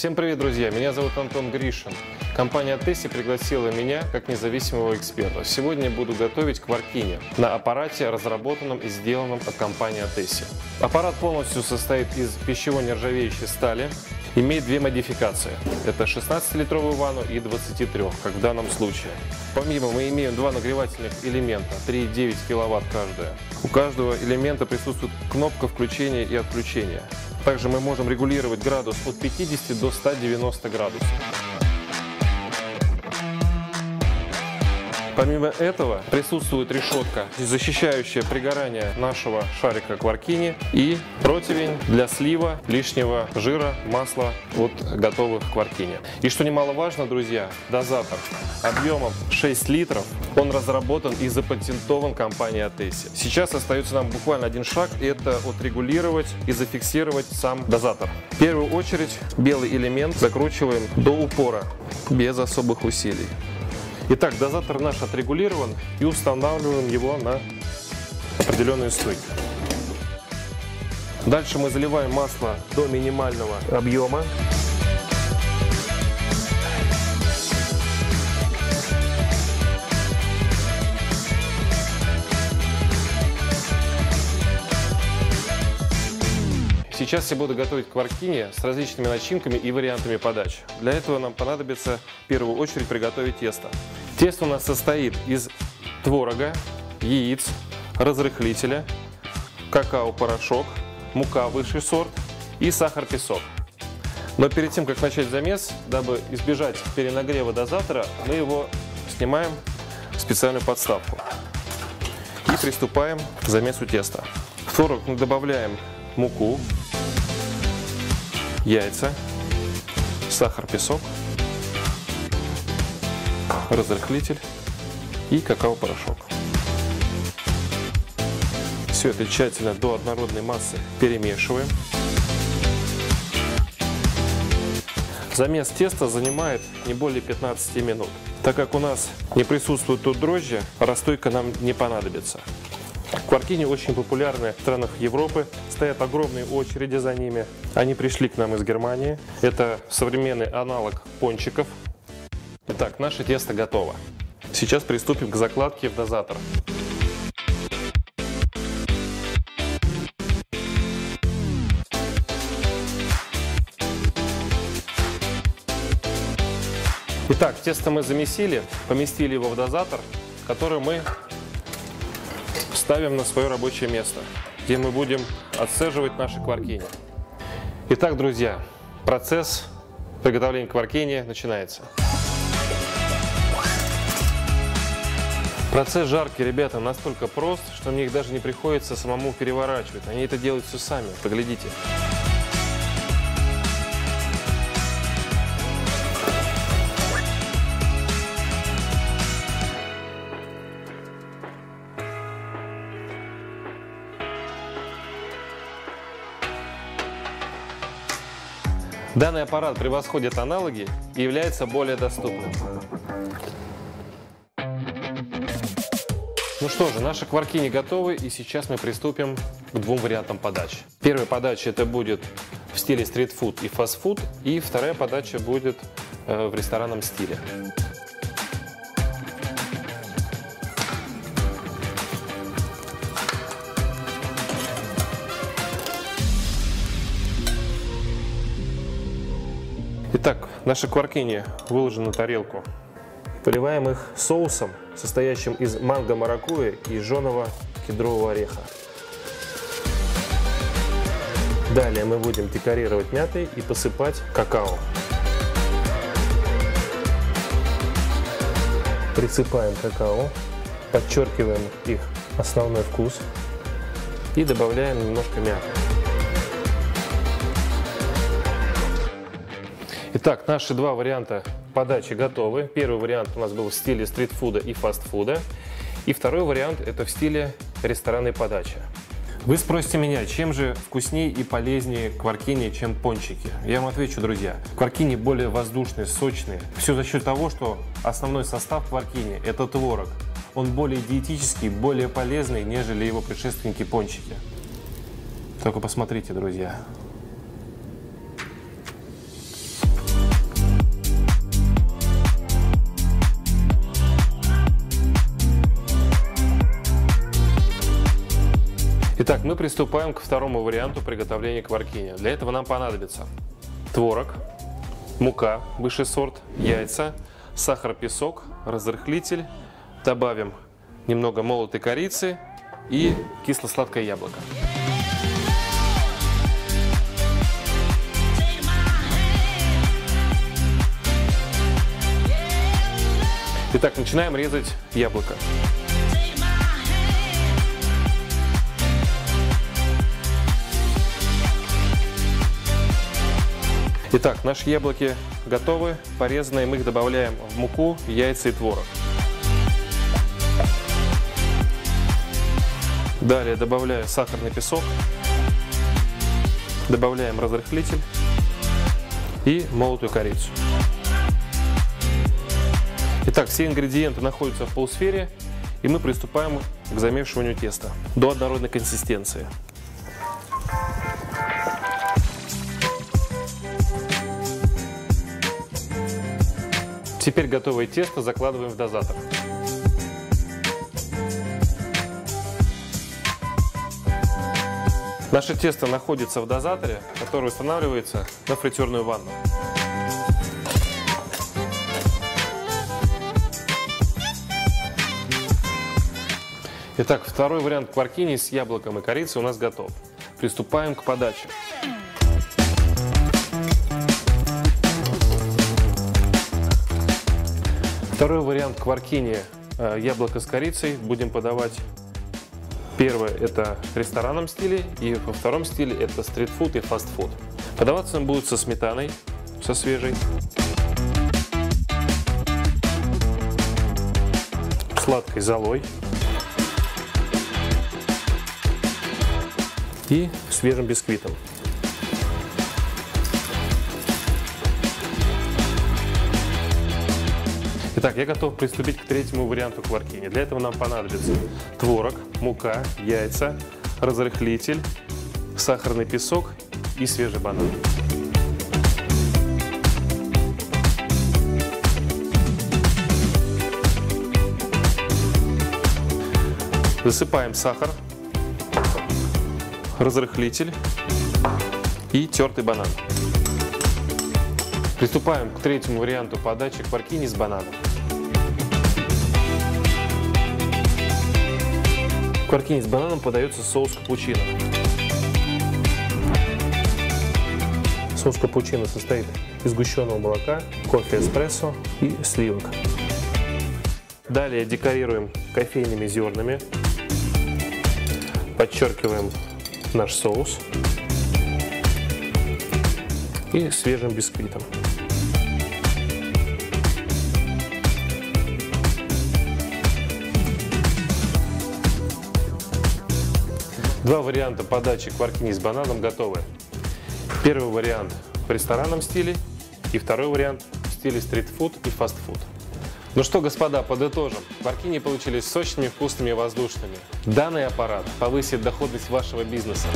Всем привет, друзья! Меня зовут Антон Гришин. Компания Tessi пригласила меня как независимого эксперта. Сегодня я буду готовить кваркини на аппарате, разработанном и сделанном от компании Tessi. Аппарат полностью состоит из пищевой нержавеющей стали, имеет две модификации. Это 16-литровую ванну и 23, как в данном случае. Помимо мы имеем два нагревательных элемента, 3,9 кВт каждая. У каждого элемента присутствует кнопка включения и отключения. Также мы можем регулировать градус от 50 до 190 градусов. Помимо этого присутствует решетка, защищающая пригорание нашего шарика кваркини и противень для слива лишнего жира, масла от готовых кваркини. И что немаловажно, друзья, дозатор объемом 6 литров, он разработан и запатентован компанией Atesi. Сейчас остается нам буквально один шаг, и это отрегулировать и зафиксировать сам дозатор. В первую очередь белый элемент закручиваем до упора, без особых усилий. Итак, дозатор наш отрегулирован и устанавливаем его на определенную стойку. Дальше мы заливаем масло до минимального объема. Сейчас я буду готовить кваркини с различными начинками и вариантами подач. Для этого нам понадобится в первую очередь приготовить тесто. Тесто у нас состоит из творога, яиц, разрыхлителя, какао-порошок, мука высший сорт и сахар-песок. Но перед тем, как начать замес, дабы избежать перенагрева дозатора, мы его снимаем в специальную подставку и приступаем к замесу теста. В творог мы добавляем муку, яйца, сахар, песок, разрыхлитель и какао-порошок. Все это тщательно до однородной массы перемешиваем. Замес теста занимает не более 15 минут. Так как у нас не присутствует тут дрожжи, расстойка нам не понадобится. Кваркини очень популярны в странах Европы, стоят огромные очереди за ними. Они пришли к нам из Германии. Это современный аналог пончиков. Итак, наше тесто готово. Сейчас приступим к закладке в дозатор. Итак, тесто мы замесили, поместили его в дозатор, который мы ставим на свое рабочее место, где мы будем отцеживать наши кваркини. Итак, друзья, процесс приготовления кваркини начинается. Процесс жарки, ребята, настолько прост, что мне их даже не приходится самому переворачивать. Они это делают все сами, поглядите. Данный аппарат превосходит аналоги и является более доступным. Ну что же, наши кваркини готовы, и сейчас мы приступим к двум вариантам подачи. Первая подача это будет в стиле стритфуд и фастфуд, и вторая подача будет э, в ресторанном стиле. Итак, наши кваркини выложены на тарелку. Поливаем их соусом, состоящим из манго маракуйя и жженого кедрового ореха. Далее мы будем декорировать мятой и посыпать какао. Присыпаем какао, подчеркиваем их основной вкус и добавляем немножко мяты. Итак, наши два варианта подачи готовы. Первый вариант у нас был в стиле стритфуда и фастфуда. И второй вариант это в стиле ресторанной подачи. Вы спросите меня, чем же вкуснее и полезнее кваркини, чем пончики? Я вам отвечу, друзья. Кваркини более воздушные, сочные. Все за счет того, что основной состав кваркини – это творог. Он более диетический, более полезный, нежели его предшественники пончики. Только посмотрите, друзья. Приступаем к второму варианту приготовления кваркини. Для этого нам понадобится творог, мука, высший сорт, яйца, сахар, песок, разрыхлитель. Добавим немного молотой корицы и кисло-сладкое яблоко. Итак, начинаем резать яблоко. Итак, наши яблоки готовы, порезанные. Мы их добавляем в муку, яйца и творог. Далее добавляю сахарный песок, добавляем разрыхлитель и молотую корицу. Итак, все ингредиенты находятся в полусфере, и мы приступаем к замешиванию теста до однородной консистенции. Теперь готовое тесто закладываем в дозатор. Наше тесто находится в дозаторе, который устанавливается на фритюрную ванну. Итак, второй вариант кваркини с яблоком и корицей у нас готов. Приступаем к подаче. Второй вариант кваркини э, яблоко с корицей будем подавать Первое – это в ресторанном стиле, и во втором стиле – это стритфуд и фастфуд. Подаваться он будет со сметаной, со свежей, сладкой золой и свежим бисквитом. Итак, я готов приступить к третьему варианту кваркини. Для этого нам понадобится творог, мука, яйца, разрыхлитель, сахарный песок и свежий банан. Засыпаем сахар, разрыхлитель и тертый банан. Приступаем к третьему варианту подачи кваркини с бананом. Кваркини с бананом подается соус капучино. Соус капучино состоит из сгущенного молока, кофе эспрессо и сливок. Далее декорируем кофейными зернами. Подчеркиваем наш соус и свежим бисквитом. Два варианта подачи кваркини с бананом готовы. Первый вариант в ресторанном стиле и второй вариант в стиле стритфуд и фастфуд. Ну что, господа, подытожим. Кваркини получились сочными, вкусными и воздушными. Данный аппарат повысит доходность вашего бизнеса.